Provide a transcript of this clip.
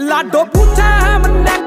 ਲਾਡੋ ਪੁੱਛੇ ਮੰਨੇ